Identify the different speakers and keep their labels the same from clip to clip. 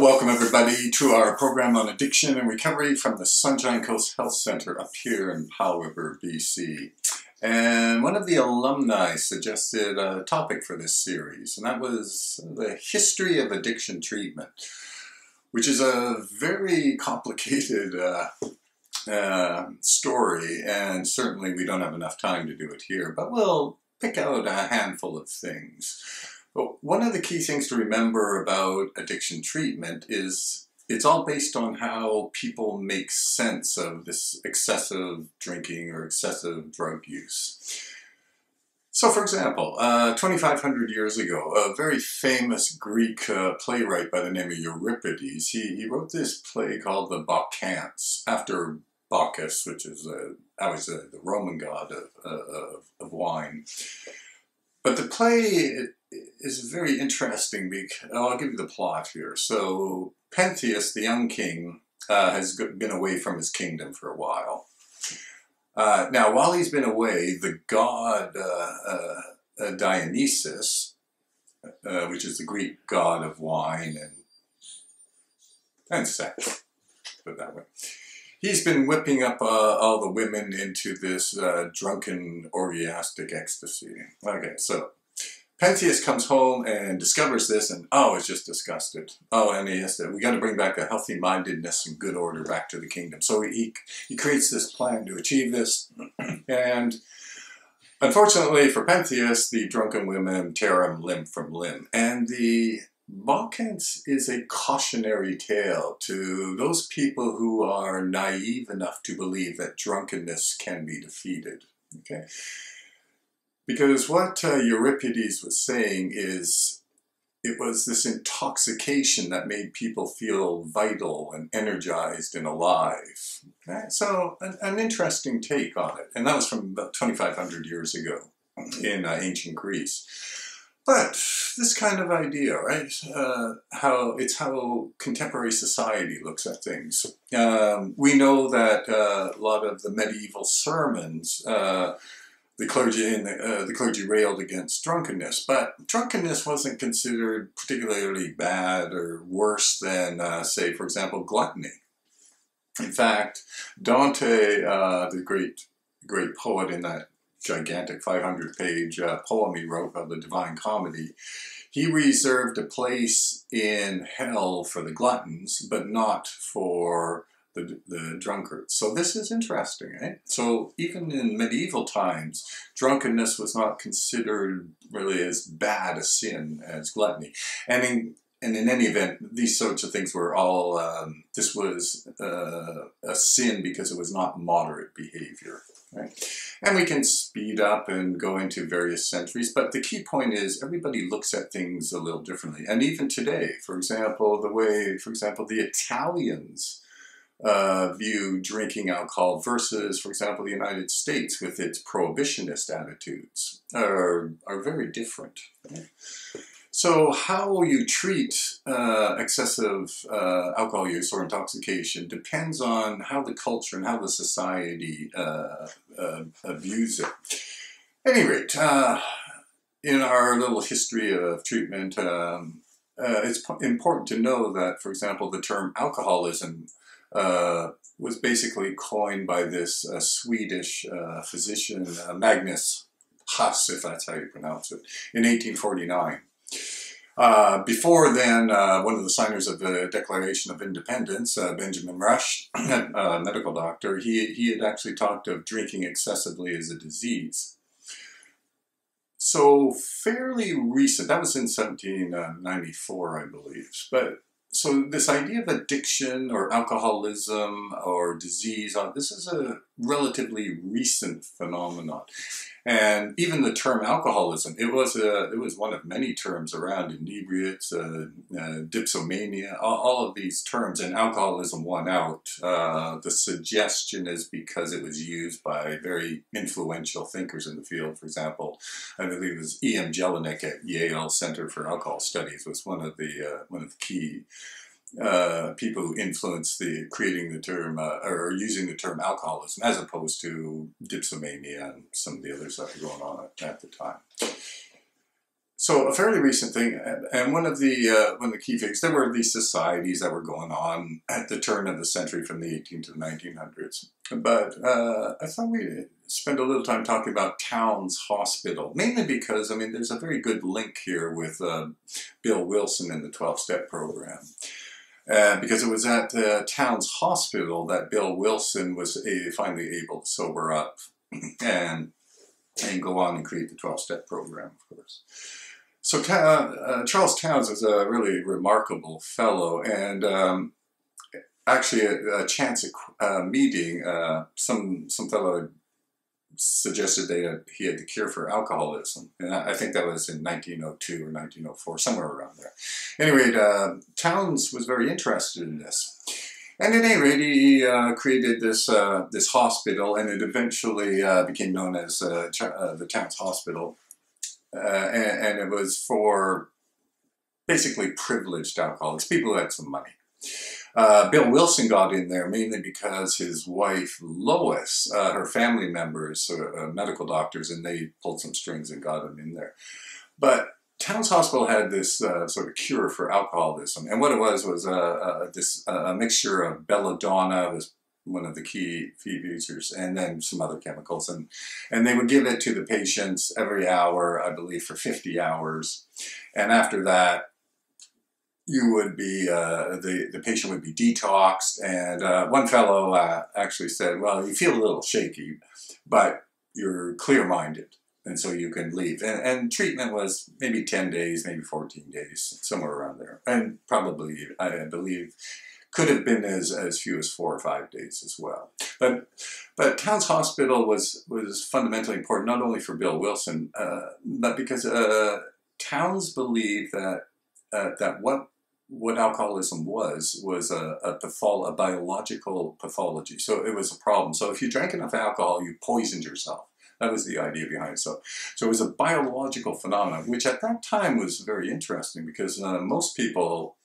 Speaker 1: Welcome everybody to our program on addiction and recovery from the Sunshine Coast Health Center up here in Powell River, BC. And one of the alumni suggested a topic for this series, and that was the history of addiction treatment, which is a very complicated uh, uh, story, and certainly we don't have enough time to do it here, but we'll pick out a handful of things. But one of the key things to remember about addiction treatment is it's all based on how people make sense of this excessive drinking or excessive drug use. So, for example, uh, 2,500 years ago, a very famous Greek uh, playwright by the name of Euripides, he, he wrote this play called the Bacchantes, after Bacchus, which is uh, was the Roman god of, uh, of, of wine. But the play is very interesting because I'll give you the plot here. So Pentheus, the young king, uh, has been away from his kingdom for a while. Uh, now, while he's been away, the god uh, uh, uh Dionysus, uh, which is the Greek god of wine and and sex, put it that way, he's been whipping up all the women into this drunken orgiastic ecstasy. Okay, so Pentheus comes home and discovers this and, oh, is just disgusted. Oh, and he has to, we got to bring back a healthy mindedness and good order back to the kingdom. So he, he creates this plan to achieve this. and unfortunately for Pentheus, the drunken women tear him limb from limb. And the Bacchantes is a cautionary tale to those people who are naive enough to believe that drunkenness can be defeated. Okay? Because what uh, Euripides was saying is it was this intoxication that made people feel vital and energized and alive. Okay? So, an, an, interesting take on it. And that was from about 2,500 years ago in uh, ancient Greece. But this kind of idea, right? Uh, how it's how contemporary society looks at things. Um, we know that uh, a lot of the medieval sermons uh, the clergy and the, uh, the clergy railed against drunkenness, but drunkenness wasn't considered particularly bad or worse than, uh, say, for example, gluttony. In fact, Dante, uh, the great great poet in that gigantic 500-page uh, poem he wrote of the Divine Comedy, he reserved a place in hell for the gluttons, but not for the, the drunkards. So this is interesting, eh? So even in medieval times, drunkenness was not considered really as bad a sin as gluttony. And in and in any event, these sorts of things were all, um, this was uh, a sin because it was not moderate behavior. Right? And we can speed up and go into various centuries, but the key point is everybody looks at things a little differently. And even today, for example, the way, for example, the Italians uh, view drinking alcohol versus, for example, the United States with its prohibitionist attitudes are, are very different. So, how you treat uh, excessive uh, alcohol use or intoxication depends on how the culture and how the society uh, uh views it. Any rate, uh, in our little history of treatment, um, it's important to know that, for example, the term alcoholism uh, was basically coined by this uh, Swedish uh, physician, uh, Magnus Huss, if that's how you pronounce it, in 1849. Uh, before then, one of the signers of the Declaration of Independence, Benjamin Rush, a medical doctor, he, he had actually talked of drinking excessively as a disease. So fairly recent, that was in 1794, I believe, but so this idea of addiction or alcoholism or disease, uh, this is a relatively recent phenomenon. And even the term alcoholism, it was a, it was one of many terms around inebriates, uh, uh, dipsomania, all, all, of these terms, and alcoholism won out. Uh, the suggestion is because it was used by very influential thinkers in the field. For example, I believe it was E.M. Jellinek at Yale Center for Alcohol Studies was one of the uh, one of the key uh, people who influence the creating the term uh, or using the term alcoholism as opposed to dipsomania and some of the others that were going on at, at the time. so a fairly recent thing, and one of the uh, one of the key things, there were these societies that were going on at the turn of the century from the 18 to the 1900s. But uh, I thought we'd spend a little time talking about Towns Hospital, mainly because, I mean, there's a very good link here with uh, Bill Wilson and the 12-step program. Uh, because it was at uh, Towns Hospital that Bill Wilson was a, finally able to sober up and and go on and create the 12-step program, of course. So uh, Charles Towns is a really remarkable fellow, and um, actually a, a chance uh, meeting, uh, some some fellow suggested they had, he had the cure for alcoholism, and I, I, think that was in 1902 or 1904, somewhere around there. Anyway, uh, Towns was very interested in this. And at any rate, he uh, created this uh, this hospital, and it eventually uh, became known as uh, uh, the Towns Hospital. Uh, and, and, it was for basically privileged alcoholics, people who had some money. Bill Wilson got in there mainly because his wife Lois, her family members, medical doctors, and they pulled some strings and got him in there. But Towns Hospital had this uh, sort of cure for alcoholism, and what it was was a, a this a mixture of belladonna was one of the key features, and then some other chemicals, and and they would give it to the patients every hour, I believe, for fifty hours, and after that, you would be uh, the the patient would be detoxed, and uh, one fellow uh, actually said, "Well, you feel a little shaky, but you're clear minded." And so you can leave. And, and, treatment was maybe 10 days, maybe 14 days, somewhere around there. And probably, I believe, could have been as, as few as four or five days as well. But but Towns Hospital was was fundamentally important not only for Bill Wilson, uh, but because uh, Towns believed that uh, that what what alcoholism was was a, a, patholo- a biological pathology. So it was a problem. So if you drank enough alcohol, you poisoned yourself. That was the idea behind it. So, so it was a biological phenomenon, which at that time was very interesting because uh, most people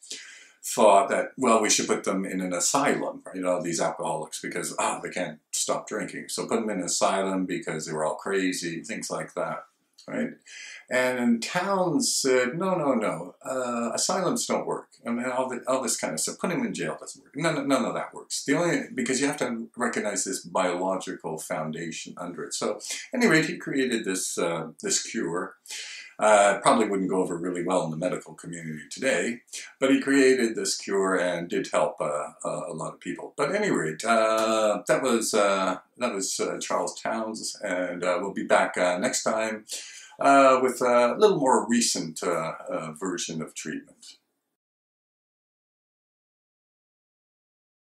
Speaker 1: thought that, well, we should put them in an asylum, you know, these alcoholics, because, oh, they can't stop drinking. So put them in an asylum because they were all crazy, things like that, right? And Towns said, no, no, no, uh, asylums don't work. I mean, all, the, all this kind of stuff. Putting him in jail doesn't work. None, none of that works. The only because you have to recognize this biological foundation under it. So, anyway, he created this uh, this cure. Uh, probably wouldn't go over really well in the medical community today, but he created this cure and did help uh, uh, a lot of people. But anyway, uh, that was uh, that was uh, Charles Towns, and we'll be back next time Uh, with a little more recent uh, uh, version of treatment.